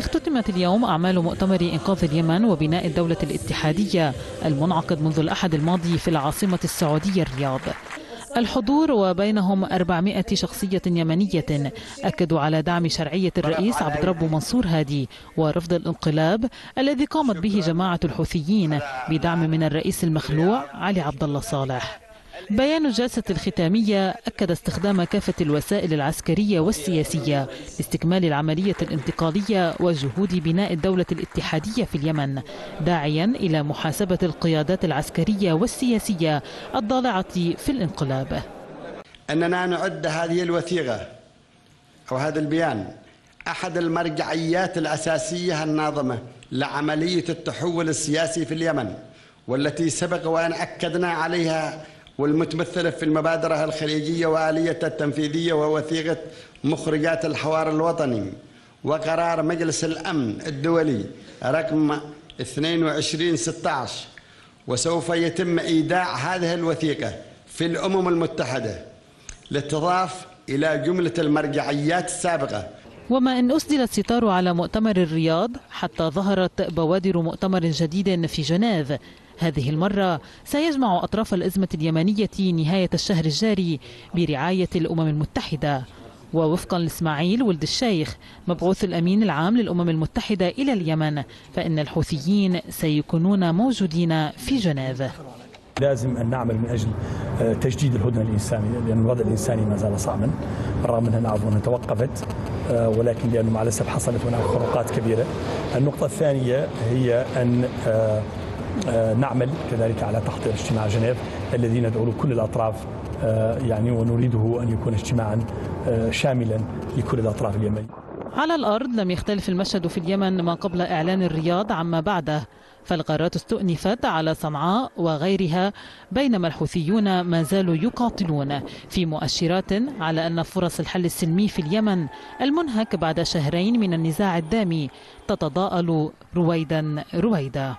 اختتمت اليوم أعمال مؤتمر إنقاذ اليمن وبناء الدولة الاتحادية المنعقد منذ الأحد الماضي في العاصمة السعودية الرياض. الحضور وبينهم 400 شخصية يمنية أكدوا على دعم شرعية الرئيس عبد ربه منصور هادي ورفض الانقلاب الذي قامت به جماعة الحوثيين بدعم من الرئيس المخلوع علي عبد الله صالح. بيان الجلسة الختامية أكد استخدام كافة الوسائل العسكرية والسياسية لاستكمال العملية الانتقالية وجهود بناء الدولة الاتحادية في اليمن داعيا إلى محاسبة القيادات العسكرية والسياسية الضالعة في الانقلاب. أننا نعد هذه الوثيقة أو هذا البيان أحد المرجعيات الأساسية الناظمة لعملية التحول السياسي في اليمن والتي سبق وأن أكدنا عليها والمتمثلة في المبادرة الخليجية وآلية التنفيذية ووثيقة مخرجات الحوار الوطني وقرار مجلس الأمن الدولي رقم 2216 وسوف يتم إيداع هذه الوثيقة في الأمم المتحدة لتضاف إلى جملة المرجعيات السابقة. وما إن أسدل الستار على مؤتمر الرياض حتى ظهرت بوادر مؤتمر جديد في جنيف. هذه المرة سيجمع أطراف الأزمة اليمنية نهاية الشهر الجاري برعاية الأمم المتحدة. ووفقا لإسماعيل ولد الشيخ مبعوث الأمين العام للأمم المتحدة إلى اليمن فإن الحوثيين سيكونون موجودين في جنيف. لازم أن نعمل من أجل تجديد الهدنة الإنسانية لأن الوضع الإنساني ما زال صعبا. بالرغم أنها نعرف أنها توقفت ولكن لأنه مع الأسف حصلت هناك خروقات كبيرة. النقطة الثانية هي أن نعمل كذلك على تحضير اجتماع جنيف الذي ندعو له كل الأطراف يعني ونريده أن يكون اجتماعا شاملا لكل الأطراف اليمنية. على الأرض لم يختلف المشهد في اليمن ما قبل إعلان الرياض عما بعده فالغارات استؤنفت على صنعاء وغيرها بينما الحوثيون ما زالوا يقاتلون. في مؤشرات على أن فرص الحل السلمي في اليمن المنهك بعد شهرين من النزاع الدامي تتضاءل رويدا رويدا.